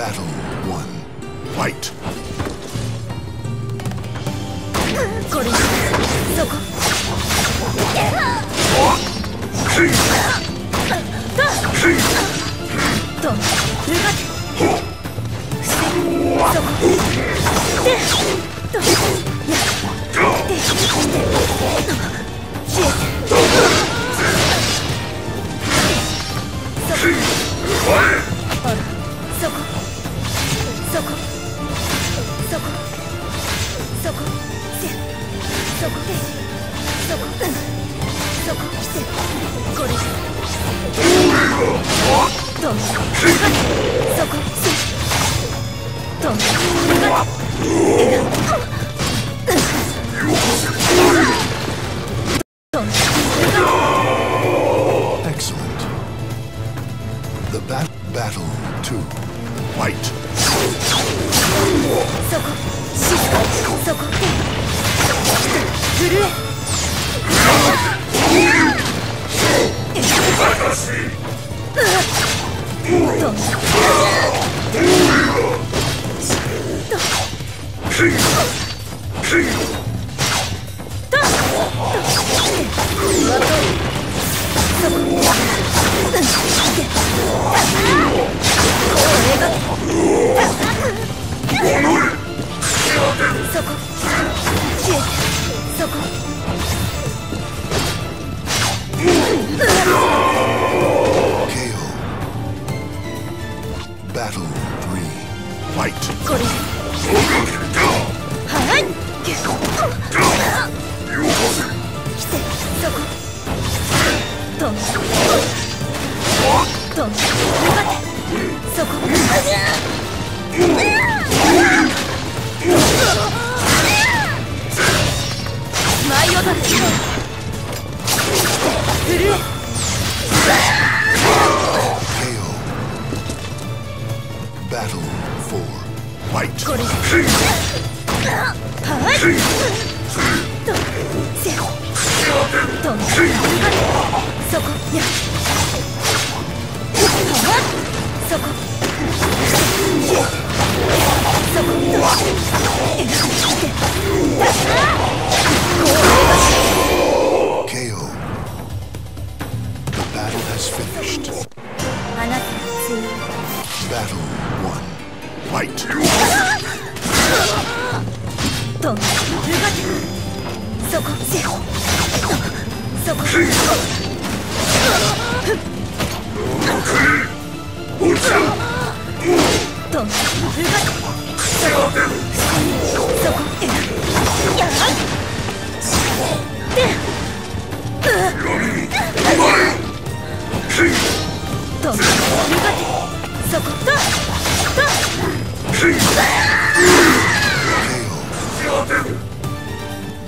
Battle one. Fight! これそここどん。な fight.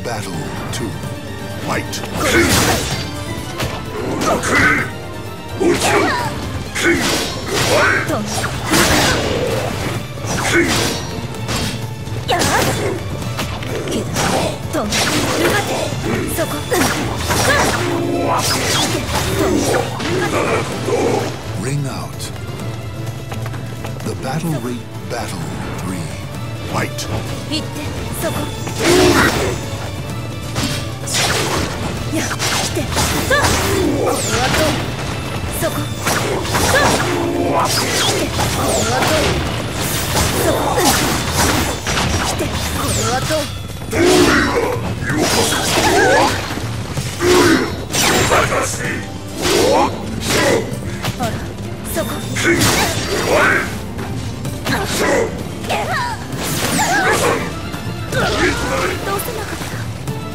Battle 2. Fight! Ring out. The battle rate battle three. Fight. どれが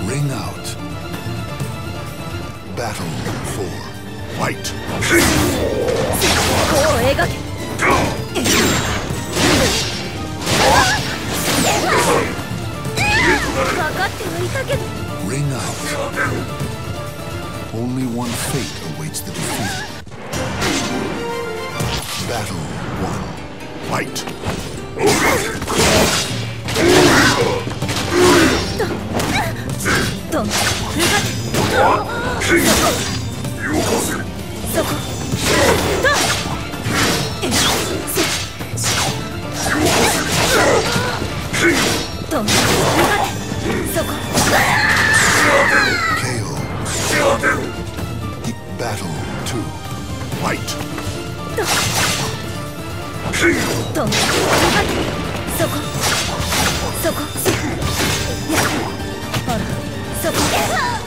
Ring out. battle for white. Ring out. Only one fate awaits the defeat. Battle one. Fight. Don't. そこそこ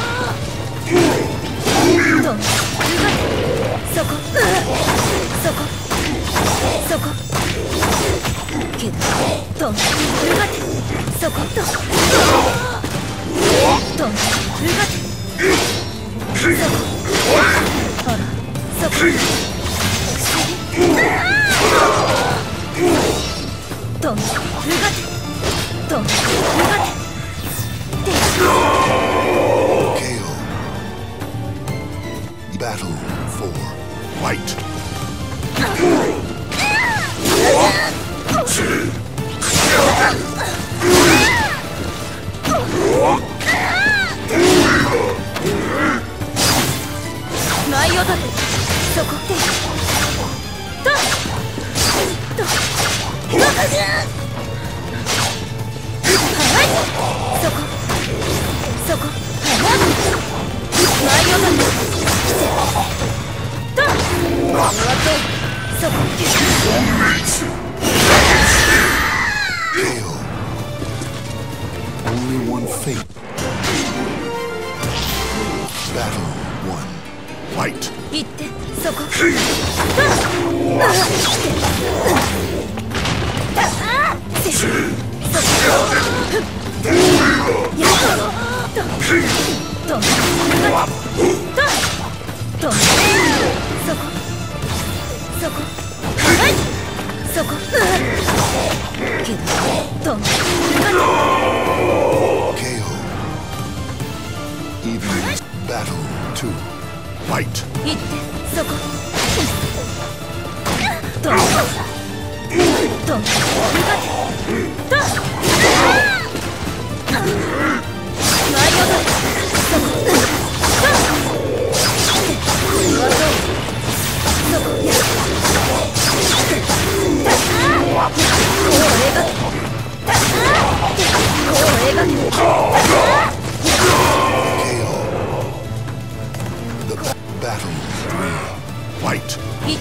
そこ。けどど飛んどんがってそこと。どんどんがって。そこ。ほらそこ。Fight. 行ってそこ。そこ。けど、どん。KO. Even battle two. Fight. 行ってそこ。と、Fight! Hit!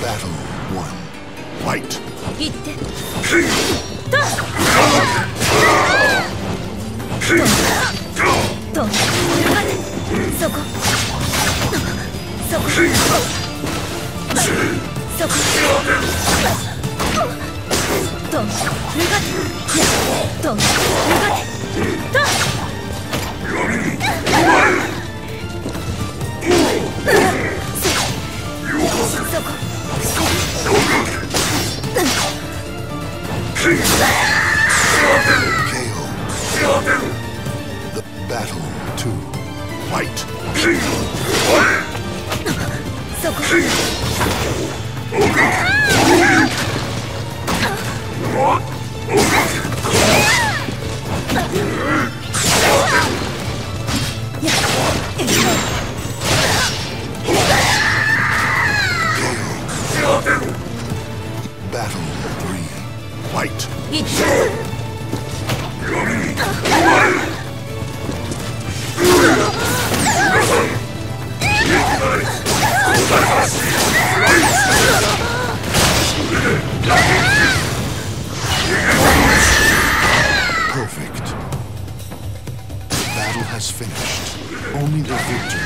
Battle one. Fight. Don't, KO. The battle to fight. So Yeah. Perfect. The battle has finished. Only the victor